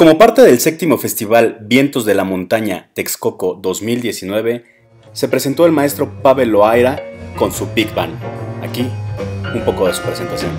Como parte del séptimo festival Vientos de la Montaña Texcoco 2019, se presentó el maestro Pavel Loaira con su Big Band. Aquí, un poco de su presentación.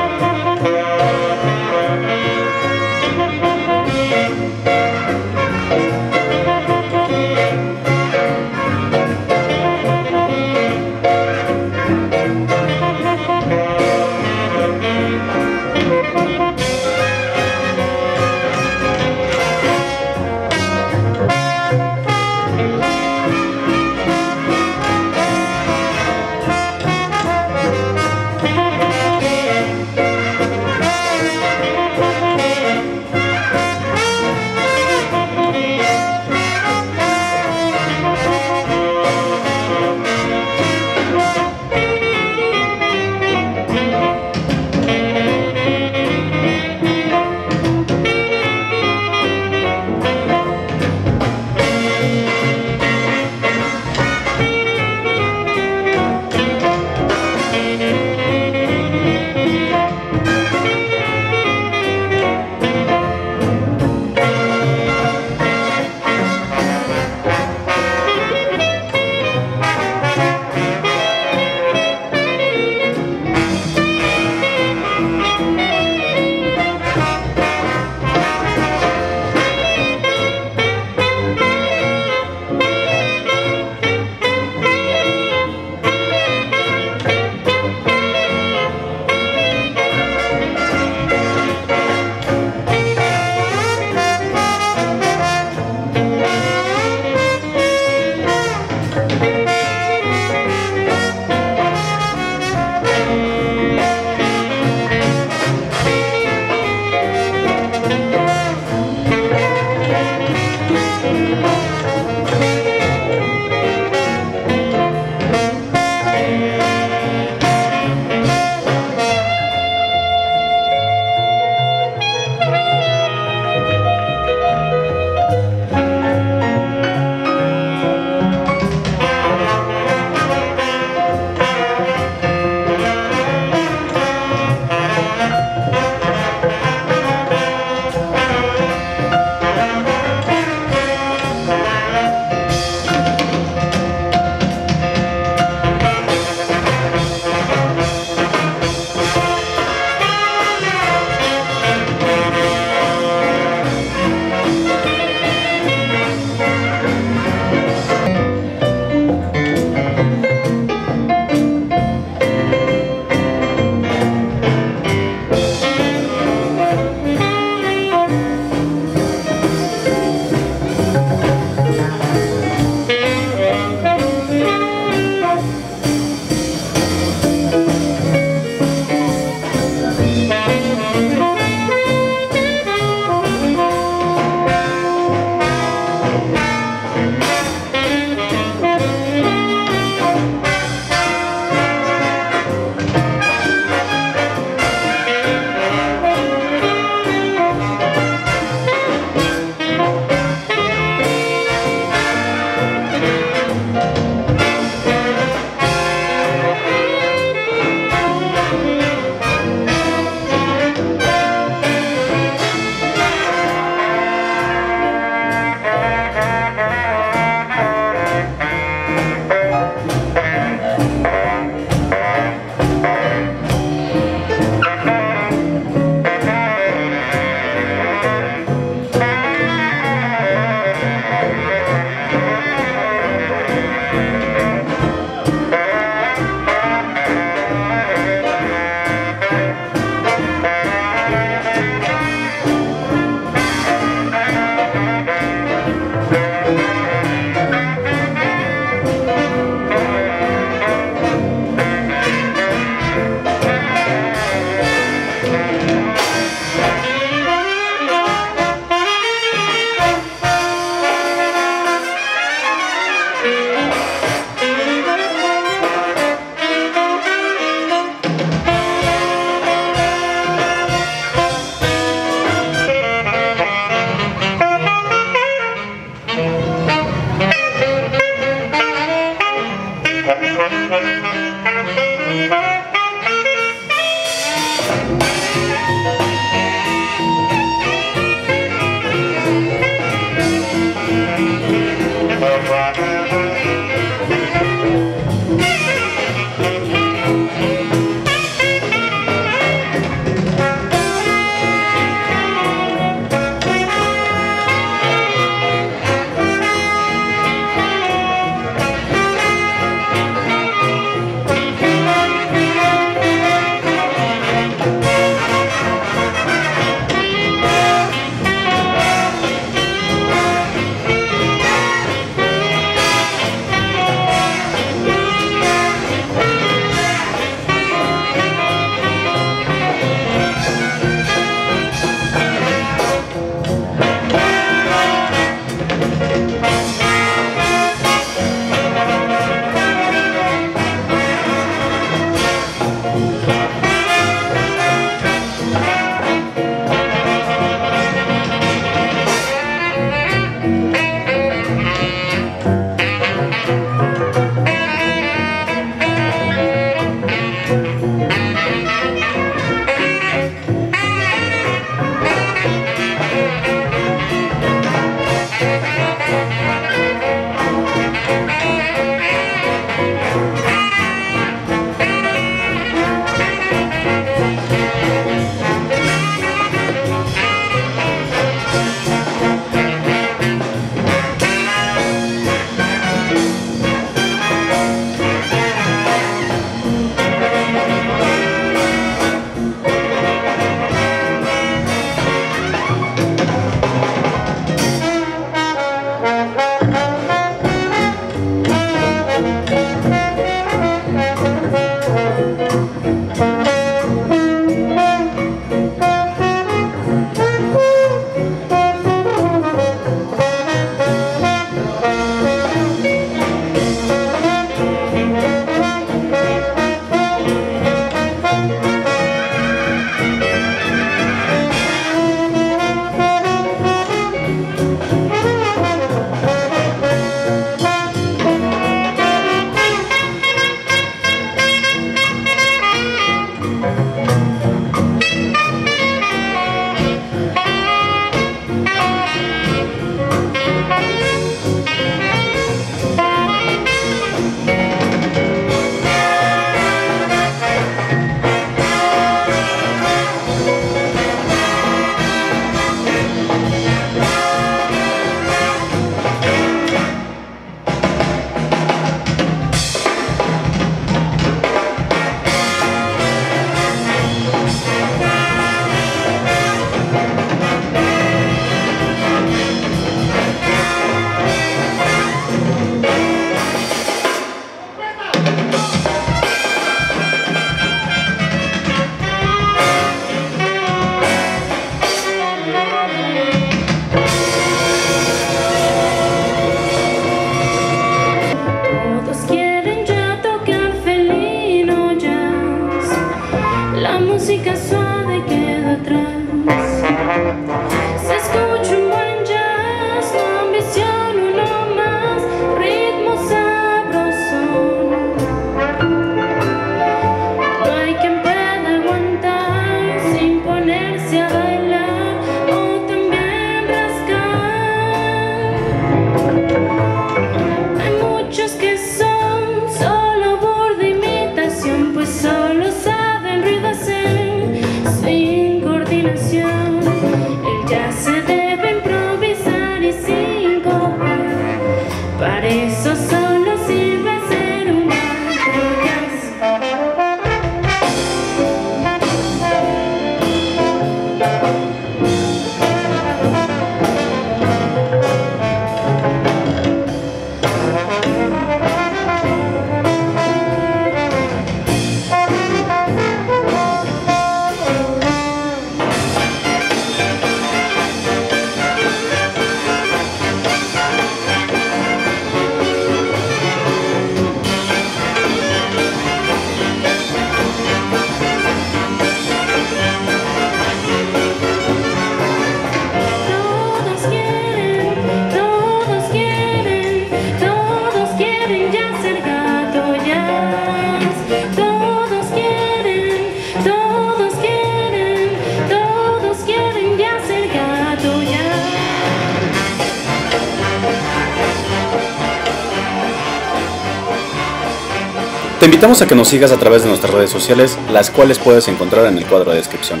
Te invitamos a que nos sigas a través de nuestras redes sociales, las cuales puedes encontrar en el cuadro de descripción.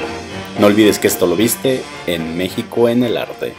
No olvides que esto lo viste en México en el arte.